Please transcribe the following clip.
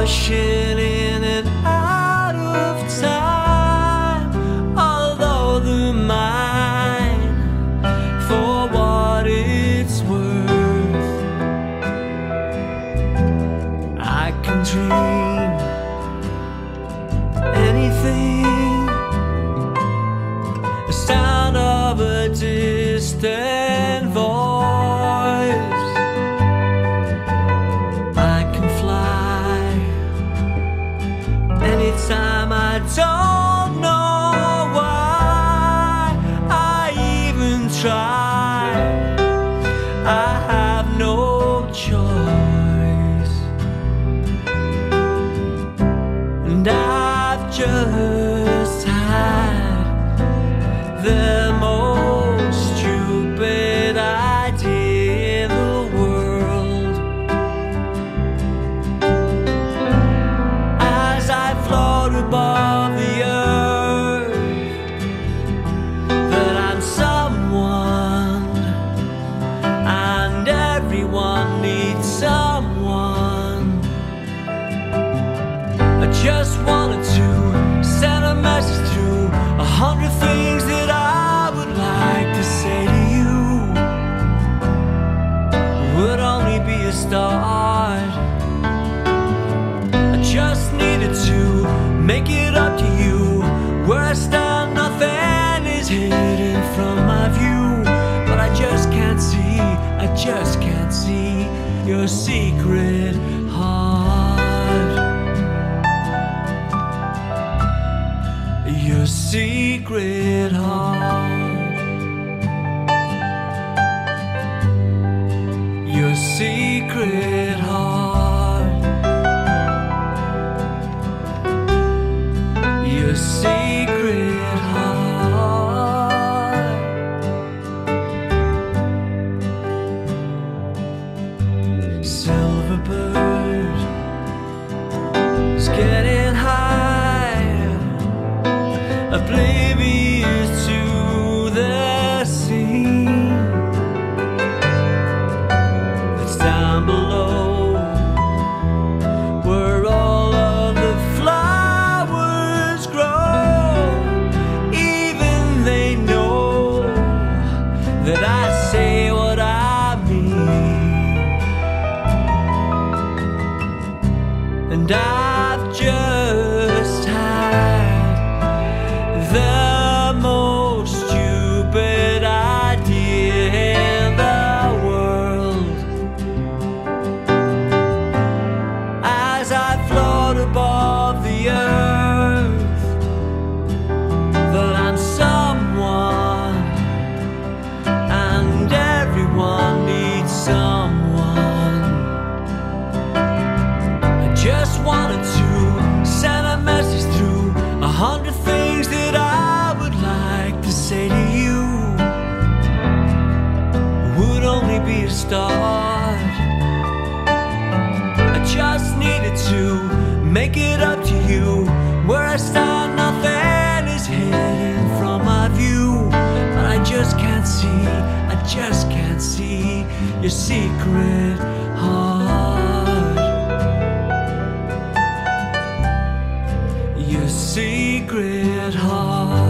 rushing in and out of time, although the mine for what it's worth. I can dream anything. The sound of a distant just had the most stupid idea in the world. As I float above the earth, that I'm someone, and everyone needs someone. I just wanted your secret heart. Your secret heart. Your secret heart. Your secret Silver bird. Is I've just had the most stupid idea in the world. As I float above the make it up to you. Where I stand, nothing is hidden from my view. But I just can't see, I just can't see your secret heart. Your secret heart.